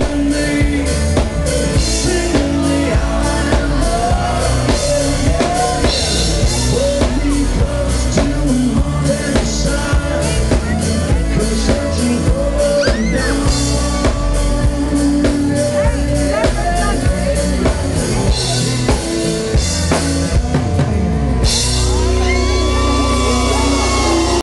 Amen.